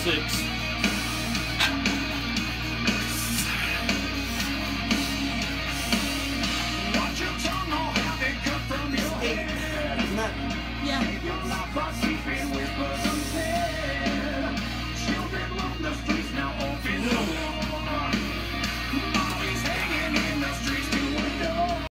six.